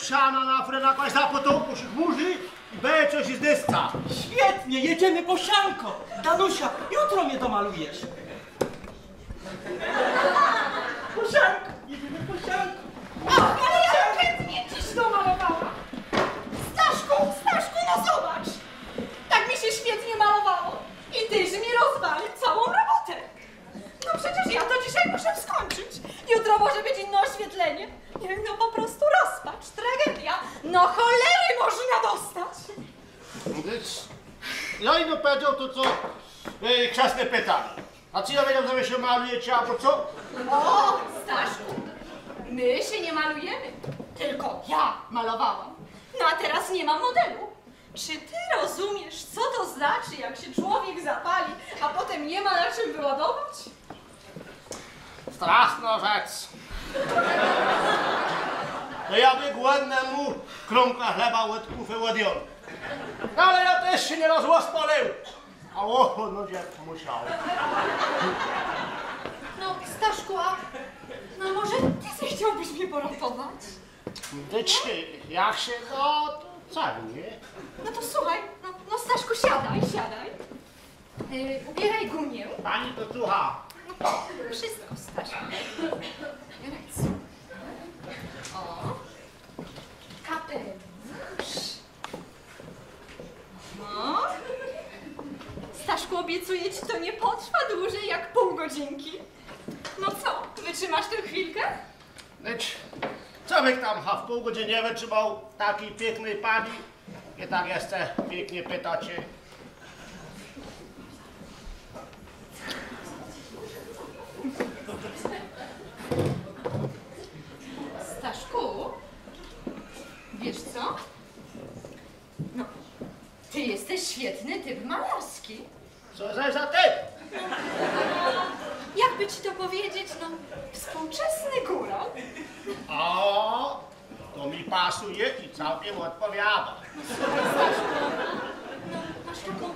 siana na frenakłaś za potopu się chmurzy i B coś z. Świetnie, jedziemy po sianko. Danusia, jutro mnie domalujesz. Po sianko, jedziemy po sianko. Ach, ale ja chętnie dziś domalowałam. Staszku, Staszku, no zobacz. Tak mi się świetnie malowało. I tyś mi rozwalił całą robotę. No przecież ja to dzisiaj muszę skończyć. Jutro może być inne oświetlenie. Nie, no po prostu rozpacz, tragedia. No cholery można dostać. No i no powiedział to co e, krzesne pytanie. A czy ja wiedział, że się malujecie albo co? O, Staszku, my się nie malujemy, tylko ja malowałam. No a teraz nie mam modelu. Czy ty rozumiesz, co to znaczy, jak się człowiek zapali, a potem nie ma na czym wyładować? Straszna rzecz. No ja by głodnemu kromka chleba łydków wyłodził. No ale ja też się nie rozłospolił. A o, no dziecko musiał. No, Staszku, a no może ty zechciałbyś mnie poratować? Dycie, jak się no, to wcale nie. No to słuchaj, no, no Staszku, siadaj, siadaj. Yy, ubieraj gumię. Pani to słucha. No, wszystko, Staszku. Rec. O. Kapelusz. O. Staszku, obiecuję ci, to potrwa dłużej jak pół godzinki. No co, wytrzymasz tę chwilkę? Lecz, co wy tam ha, w pół godziny wytrzymał takiej pięknej pani? I tak jeszcze pięknie pytacie. Staszku, wiesz co? No, ty jesteś świetny typ malarski. Co za, za ty? Jakby ci to powiedzieć, no, współczesny góral. O, to mi pasuje i całkiem odpowiada. Staszku, no, masz taką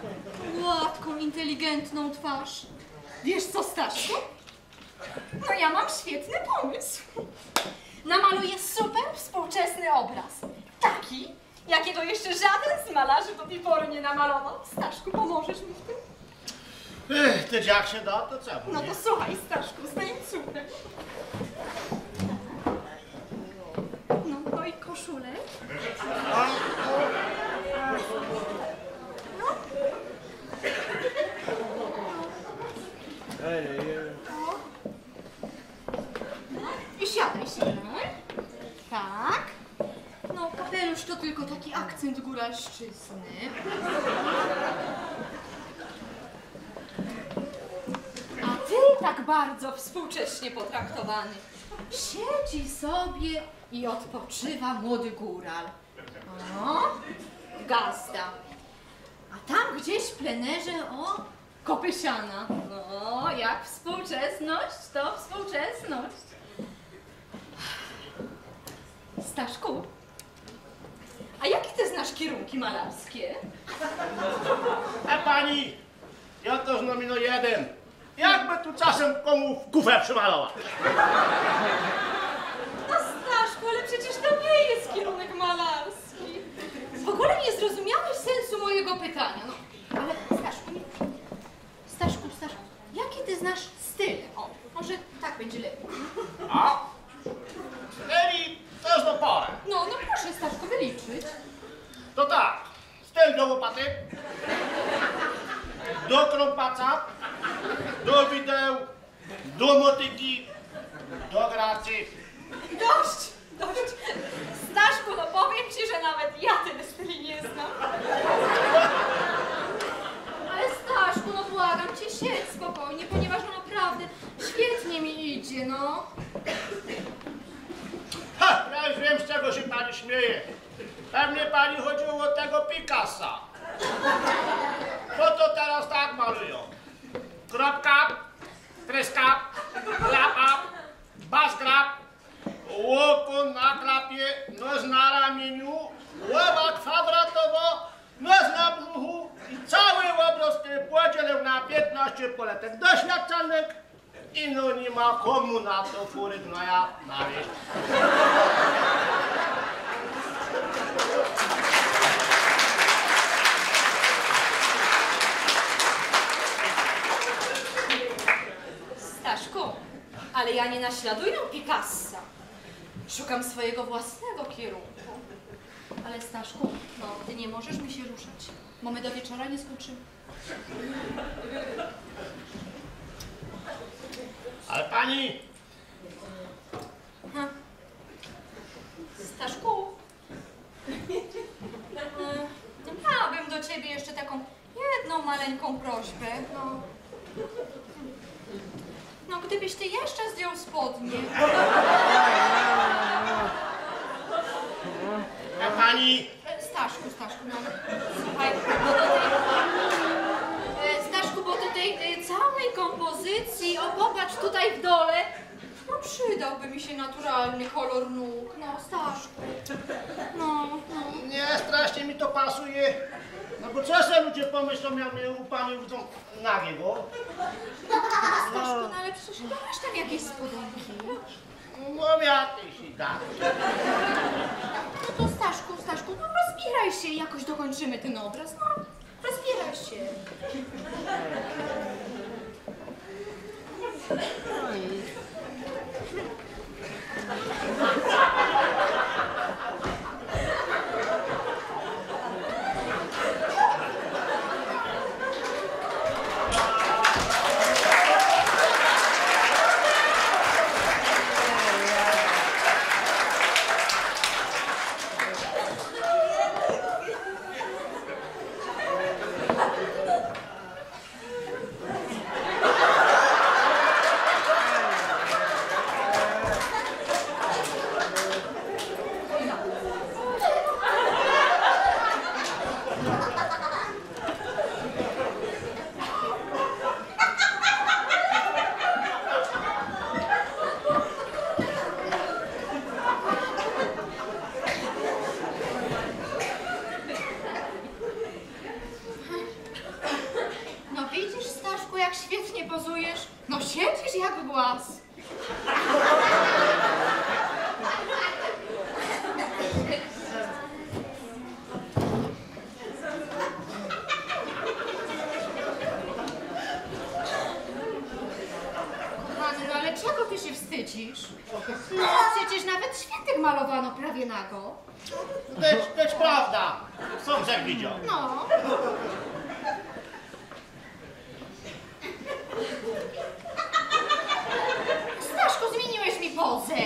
gładką, inteligentną twarz. Wiesz co, Staszku? No ja mam świetny pomysł. Namaluję super współczesny obraz. Taki, jakiego jeszcze żaden z malarzy do tej pory nie namalował. Staszku, pomożesz mi w tym? Ech, ty jak się da, to co? No to słuchaj, Staszku, z tańcówek. No, no i koszulę. No. O. I siadaj, siadaj. Tak. No, kapelusz to tylko taki akcent góralszczyzny. A ty tak bardzo współcześnie potraktowany. Siedzi sobie i odpoczywa młody góral. O, gazda. A tam gdzieś w plenerze, o, kopysiana. No, jak współczesność, to współczesność. Staszku, a jakie ty znasz kierunki malarskie? A pani, ja to znam no jeden. Jakby tu czasem komu w kufę przymalować. No Staszku, ale przecież to nie jest kierunek malarski. W ogóle nie zrozumiałeś sensu mojego pytania. No, ale Staszku, nie... Staszku, Staszku, jakie ty znasz style? O, może tak będzie lepiej. A? Eli, to jest do porę. No, no proszę Staszku wyliczyć. To tak, styl do łopaty, do krąpaca, do wideł, do motyki, do gracy. Dość, dość. Staszku, no powiem ci, że nawet ja tyle styli nie znam. Ale Staszku, no błagam cię, siedź spokojnie, ponieważ no naprawdę świetnie mi idzie, no. Ha, ja już wiem, z czego się pani śmieje. Pewnie pani chodziło o tego Picassa. doświadczalnych i no nie ma komu na to fury gnoja nawieść. Staszku, ale ja nie naśladuję Picassa. Szukam swojego własnego kierunku. Ale Staszku, no, ty nie możesz mi się ruszać bo my do wieczora nie skończymy. Ale pani, Ha. Staszku, e, miałabym do ciebie jeszcze taką jedną maleńką prośbę. No, no gdybyś ty jeszcze zdjął spodnie. a pani, E, Staszku, Staszku, no słuchaj, bo do tej... e, Staszku, bo do tej e, całej kompozycji, o popatrz tutaj w dole, no przydałby mi się naturalny kolor nóg, no Staszku. No, no. nie strasznie mi to pasuje. No bo co se ludzie pomyślą, jak mnie u pani widzą nagiego? Staszku, no ale przecież chyba masz tam jakieś spodenki. No jakieś i tak. No to Staszku, Staszku, no rozbieraj się i jakoś dokończymy ten obraz, no. Rozbieraj się. No widzisz, Staszku, jak świetnie pozujesz? No siedzisz jak głaz. Kochany, no ale czego ty się wstydzisz? No przecież nawet świętych malowano prawie nago. Też, też prawda. Są jak widział. No. Staszku, pozę.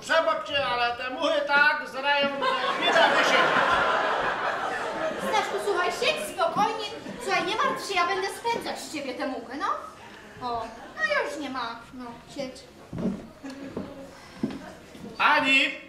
Przebaczcie, ale te muchy tak zrają, że nie da wysiedzieć. Staszku, słuchaj, siedź spokojnie. Słuchaj, nie martw się, ja będę spędzać z ciebie tę muchę, no. O, no już nie ma. No, siedź. Pani!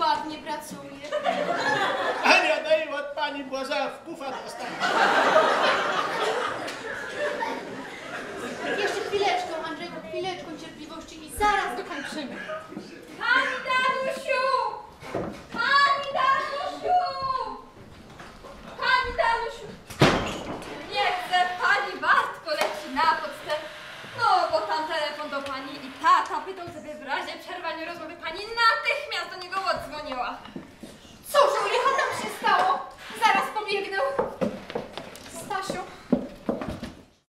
ładnie pracuje. Ania, daj od pani Błaza w kufa dostać. Jeszcze chwileczkę, Andrzeju, chwileczką cierpliwości i zaraz dokończymy. Pani Danusiu! Pani Danusiu! Pani Danusiu! Nie chcę, pani Bartko leci na podstęp. No, bo tam telefon do pani i tata pytał, żeby razie przerwania rozmowy pani natychmiast do niego odzwoniła. Cóż, Ulicho, tam się stało? Zaraz pobiegnę.